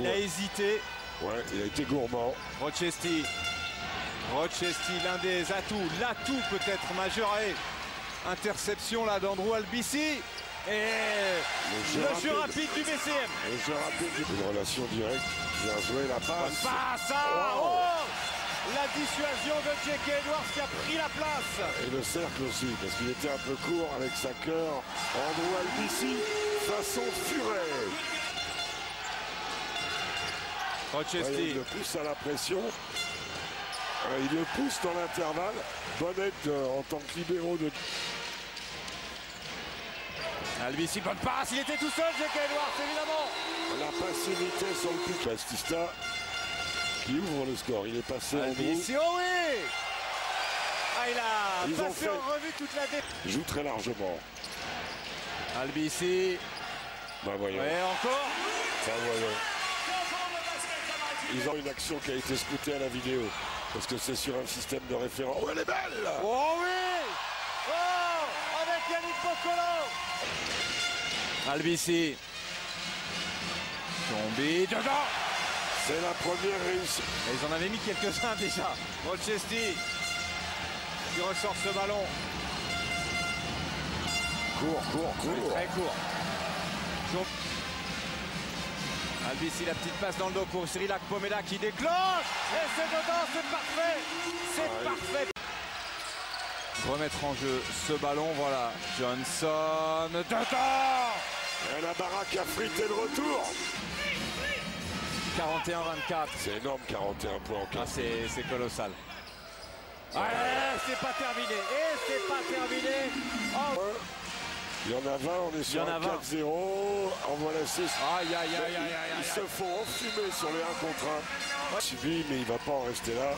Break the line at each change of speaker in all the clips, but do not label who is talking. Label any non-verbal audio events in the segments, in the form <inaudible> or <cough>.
Il a hésité.
Ouais, il a été gourmand.
Rochester. Rochester, l'un des atouts, l'atout peut-être majeur. Et interception là d'Andrew Albici. Et le jeu, rapide. du BCM.
Le jeu rapide, une relation directe. Bien joué la passe.
Passe oh La dissuasion de J.K. Edwards qui a pris la place.
Et le cercle aussi, parce qu'il était un peu court avec sa cœur. Andrew Albici, façon furet.
Rochester.
il le pousse à la pression. Euh, il le pousse dans l'intervalle. Bonnette euh, en tant que libéraux de.
Albici, bonne passe, il était tout seul, J.K. Edwards, évidemment.
La passivité sur le pic. Bastista qui ouvre le score. Il est passé
Albici,
en
oh oui Ah, il a passé en revue toute la défense.
Joue très largement.
Albici.
Bah voyons.
Et encore
Bah voyons. Ils ont une action qui a été scoutée à la vidéo. Parce que c'est sur un système de référence. Oh, elle est belle
Oh oui Oh Avec Yannick Poccolo Albici. Tombé dedans
C'est la première réussite.
ils en avaient mis quelques-uns déjà. Rochester qui ressort ce ballon.
Court, court, court.
Très court. Albici, la petite passe dans le dos pour Cyrilac Pomeda qui déclenche. Et c'est dedans, c'est parfait. C'est parfait. Remettre en jeu ce ballon, voilà. Johnson, dedans
Et la baraque a frité le retour.
41-24.
C'est énorme, 41 points en 15.
Ah, c'est colossal. Ouais, c'est pas terminé. Et c'est pas terminé. Oh.
Il y en a 20, on est sur 4-0. En voilà 6.
Aïe, aïe, aïe, aïe, aïe.
Ils se font enfumer sur les 1 contre 1. Subi, mais il va pas en rester là.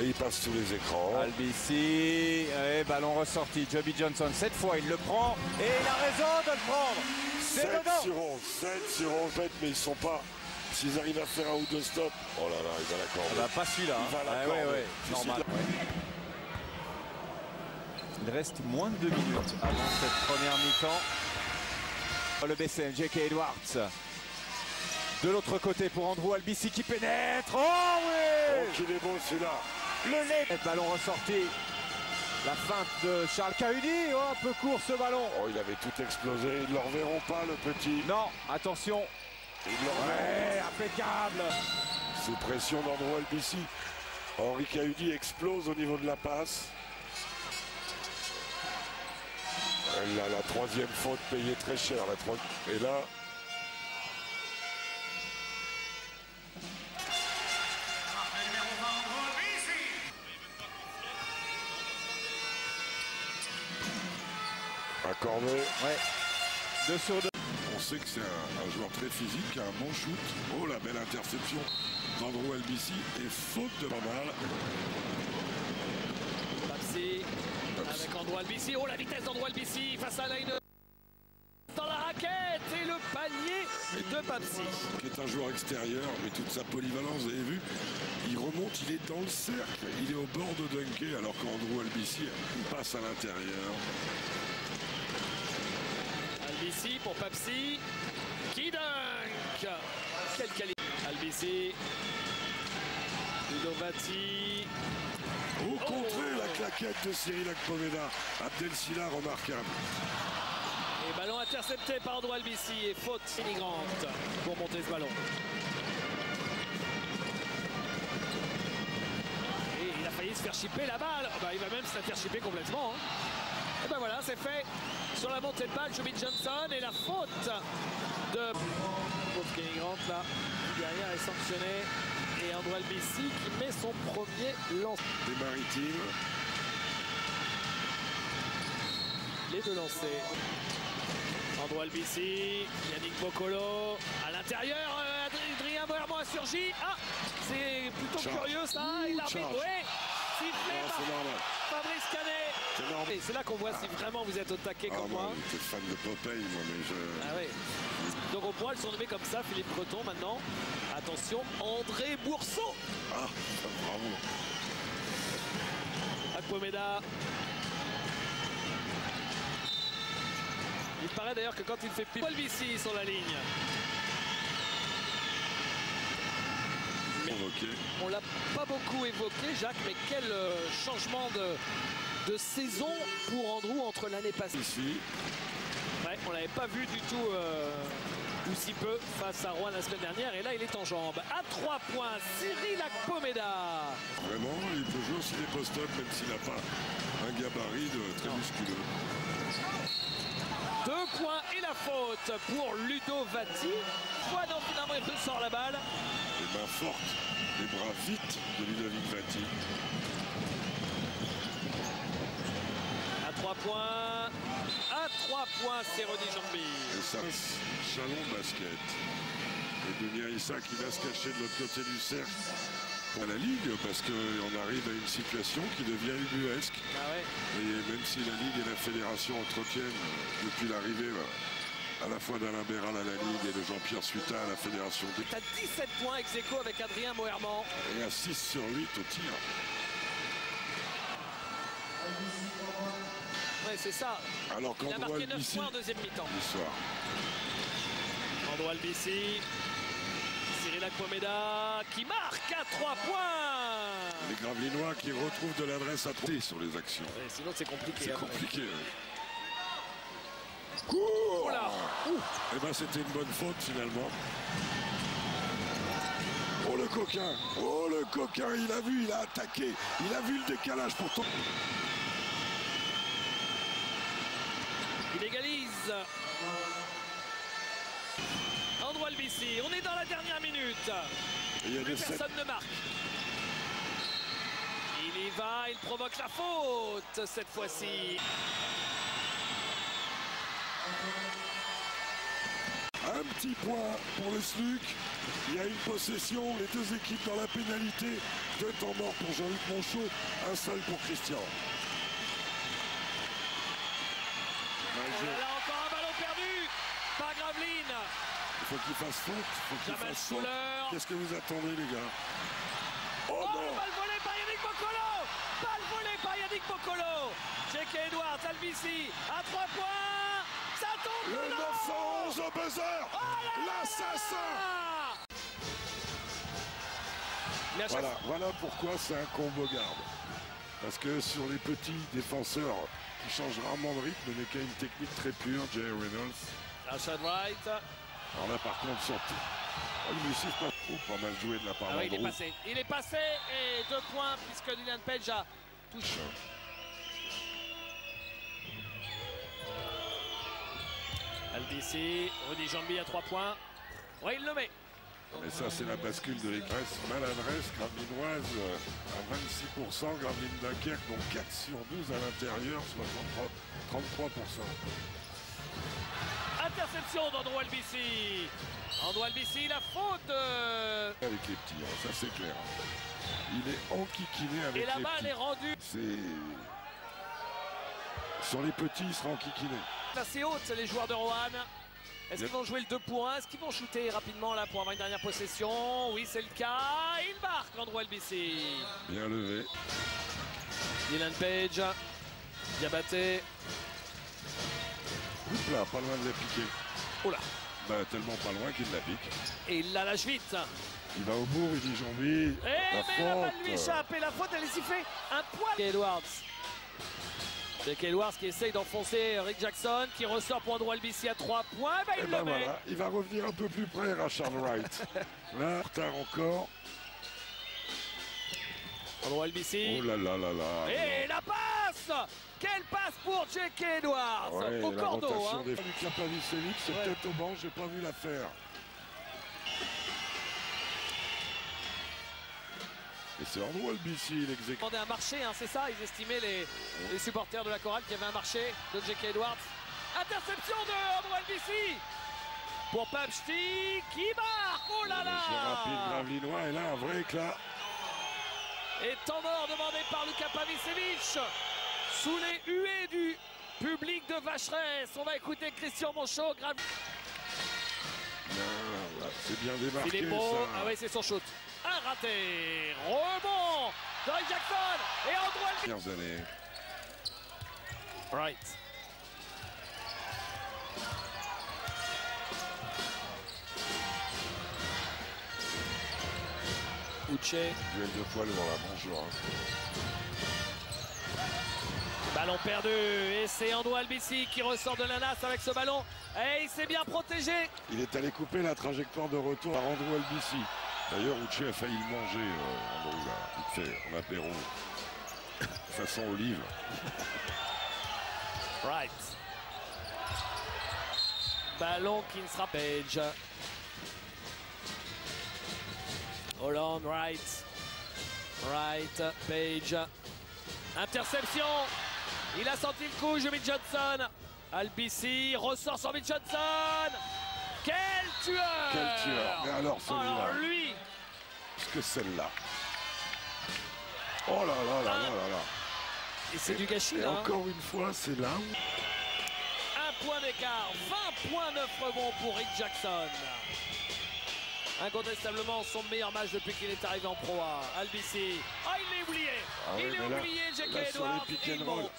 Et il passe sous les écrans.
Albici, et ballon ressorti. Joby Johnson, cette fois, il le prend. Et il a raison de le prendre. C'est
7
dedans.
sur 11. 7 sur 11 bêtes, mais ils sont pas. S'ils arrivent à faire un ou deux stops. Oh là là, il va l'accorder.
Ah bah, pas celui-là.
Il va
hein.
l'accorder.
ouais, ouais, normal. Il reste moins de deux minutes avant cette première mi-temps. Le BCN, J.K. Edwards. De l'autre côté pour Andrew Albici qui pénètre. Oh oui
Oh, qu'il est beau celui-là.
Le nez. Ballon ressorti. La feinte de Charles Cahudi. Oh, un peu court ce ballon.
Oh, il avait tout explosé. Ils ne le reverront pas, le petit.
Non, attention.
Ils le.
Ouais, impeccable.
Sous pression d'Andrew Albici. Henri Cahudi explose au niveau de la passe. La troisième faute payée très cher. La tro... Et là.
Ouais. Sur deux.
On sait que c'est un, un joueur très physique, un bon shoot. Oh, la belle interception d'Andrew Albici et faute de Barbal.
Papsi Andrew Albici. Oh, la vitesse d'Andrew Albici face à Line dans la raquette et le panier de Papsi.
Qui est un joueur extérieur, mais toute sa polyvalence, vous avez vu, il remonte, il est dans le cercle, il est au bord de dunker, alors qu'Andrew Albici passe à l'intérieur.
Albici pour Papsi qui dunk Quelle qualité Albici Ludovati
Au contraire, la claquette de Cyril Akpomeda. Abdel Silla, remarquable.
Et ballon intercepté par Albici et faute immigrante pour monter ce ballon. Et il a failli se faire chipper la balle. Ah bah, il va même se la faire chipper complètement. hein. Et ben voilà, c'est fait. Sur la montée de balle, Joby Johnson et la faute de Kenny Grant là. Derrière est sanctionné. Et Andrew Albici qui met son premier lance.
Des maritimes.
Les deux lancés. Andrew Albici, Yannick Bocolo, à l'intérieur, euh, Adrien Boermo a surgi. Ah, c'est plutôt
Charge.
curieux ça, il a fait ouais, sifflé
Non,
par
c'est normal.
Fabrice Canet. Et c'est là qu'on voit si vraiment vous êtes au taquet
Ah,
comme
moi,
moi.
j'étais fan de Popeye, moi, mais je...
Ah ouais. Donc au point, ils sont nommés comme ça, Philippe Breton maintenant. Attention, André Bourson.
Ah, bravo.
Akpomeda. Il paraît d'ailleurs que quand il fait pile, Paul Bici sur la ligne. On l'a pas beaucoup évoqué, Jacques, mais quel euh, changement de, de saison pour Andrew entre l'année passée?
Ici,
Ouais, on l'avait pas vu du tout, euh, ou si peu, face à Rouen la semaine dernière. Et là, il est en jambes. À 3 points, Cyril Akpomeda.
vraiment, il peut jouer aussi des post-up, même s'il n'a pas un gabarit de très musculeux.
La faute pour Ludo Vatti. Fois non, finalement, il ressort la balle.
Les mains fortes, les bras vite de Ludovic Vati.
À 3 points. À 3 points, c'est Rodi Jambi.
Et ça, Chalon basket. Et Denis Issa qui va se cacher de l'autre côté du cercle pour la Ligue, parce qu'on arrive à une situation qui devient ubuesque.
Ah ouais.
Et même si la Ligue et la Fédération entretiennent, depuis l'arrivée euh, à la fois d'Alain Béral à la Ligue et de Jean-Pierre Suita à la Fédération D,
T'as 17 points ex aequo avec Adrien Moherman.
et à 6 sur 8 au tir.
Ouais, c'est ça.
Alors
Il a marqué 9
Albici,
points en deuxième mi-temps. Andro Albici. Cyril Akpomeda qui marque à 3 points.
Les Gravelinois qui retrouvent de l'adresse à 3 sur les actions.
Ouais, sinon, c'est compliqué.
C'est
hein.
compliqué. oui. Cours
Oh là
Eh ben c'était une bonne faute finalement. Oh le coquin Oh le coquin Il a vu, il a attaqué. Il a vu le décalage pour ton...
Il égalise. Andro Albici, on est dans la dernière minute.
Il y a
Plus
sept-
personne ne marque. Il y va, il provoque la faute cette fois-ci.
Un petit point pour le SLUC. Il y a une possession, les deux équipes dans la pénalité. Deux temps morts pour Jean-Luc Monchot, un seul pour Christian. Ouais, je-
Là encore un ballon perdu par Graveline.
Il faut qu'il fasse faute. il faut qu'il
Jamal
fasse faute. Qu'est-ce que vous attendez les gars? Oh,
Oh,
non
balle volée par Yannick Bocolo Balle volée par Yannick Bocolo J.K. Edwards, Albici, à 3 points
Le
dedans
911 au buzzer
Oh
L'assassin Voilà, voilà pourquoi c'est un combo garde. Parce que sur les petits défenseurs qui changent rarement de rythme, mais qui a une technique très pure, Jay Reynolds.
Rashad Wright.
Alors là, par contre, sur oh, il ne siffle pas trop, pas mal joué de la part
Ah oui, il est passé. Il est passé et deux points puisque Dylan Page a touché. Albici, Rudy Jambi à 3 points. Oui, il le met.
Et ça, c'est la bascule de l'égresse. Maladresse gravinoise euh, à 26%, Graveline Dunkerque, donc 4 sur 12 à l'intérieur, 63, 33%.
Interception d'Andro Albici. Andro Albici, la faute. de-
Avec les petits, hein, ça c'est clair. Il est enquiquiné avec
Et la
les
balle
petits.
est rendue
C'est... Sur les petits, il sera enquiquiné.
assez haute, les joueurs de Rohan. Est-ce qu'ils vont jouer le 2 points Est-ce qu'ils vont shooter rapidement là pour avoir une dernière possession? Oui, c'est le cas. Il marque Andro Albici.
Bien levé.
Dylan Page. Diabaté.
Oups là, pas loin de la piquer.
Oh là.
Bah, tellement pas loin qu'il la pique.
Et il la lâche vite.
Il va au bout, il dit Jambi.
Eh,
la
mais la balle
faute.
lui échappe. Et la faute, elle est sifflée. Un poil. Edwards. Jake Edwards qui essaye d'enfoncer Rick Jackson, qui ressort pour Andrew Albici à 3 points. Bah,
Et
il
ben
le met.
voilà, il va revenir un peu plus près, Rachard Wright. <laughs> Là, retard encore.
Andrew Albici.
Oh là là là là.
Et la passe Quelle passe pour Jake Edwards
Ouais,
Au
la
cordeau. hein.
des Lucas Pavicevic, c'est
Ouais.
peut-être au banc, j'ai pas vu la Et c'est Andrew Albici, l'exécutif.
demandé un marché, hein, c'est ça Ils estimaient les, les supporters de la chorale qu'il y avait un marché de J.K. Edwards. Interception de Andrew Albici pour Pabsti qui marque Oh là
Le jeu rapide
là
Gravelinois, et là, un vrai éclat.
Et temps mort demandé par Luka Pavicevic sous les huées du public de Vacheresse. On va écouter Christian Monchot. Grave...
Voilà, C'est bien démarqué,
Philippot,
ça.
ah oui, c'est son shoot. Un raté. Rebond de Jackson et Andrew
années.
Right. Uche.
Duel de poids lourd là, bonjour. hein.
Ballon perdu. Et c'est Ando Albici qui ressort de la nasse avec ce ballon. Et il s'est bien protégé.
Il est allé couper la trajectoire de retour à Andrew Albici. D'ailleurs, Uche a failli le manger, euh, Andrew, là, vite fait, en apéro. Façon olive.
Right. Ballon qui ne sera Page. Holland, right. Right, Page. Interception. Il a senti le coup, Jimmy Johnson. Albici ressort sur Jimmy Johnson. Quel tueur
Quel tueur. Mais alors, celui-là.
Alors lui,
Qu'est-ce que celle-là Oh là là là là là là.
et c'est du gâchis
Et
là. hein.
encore une fois, c'est là où
Un point d'écart, 20.9 rebonds pour Rick Jackson. Incontestablement son meilleur match depuis qu'il est arrivé en Pro A. Albici. Ah, il l'a oublié.
Ah
il l'a
là-
oublié, J.K.
sur les
Edwards. et il monte.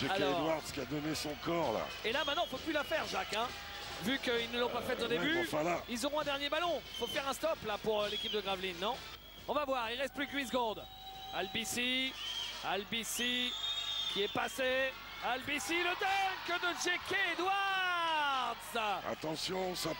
J.K. Edwards qui a donné son corps là.
Et là, maintenant, faut plus la faire, Jacques. hein. Vu qu'ils ne l'ont pas fait au début, ils auront un dernier ballon. Faut faire un stop là pour euh, l'équipe de Gravelines, non? On va voir, il reste plus que 8 secondes. Albici, Albici qui est passé. Albici, le dunk de J.K. Edwards
attention, ça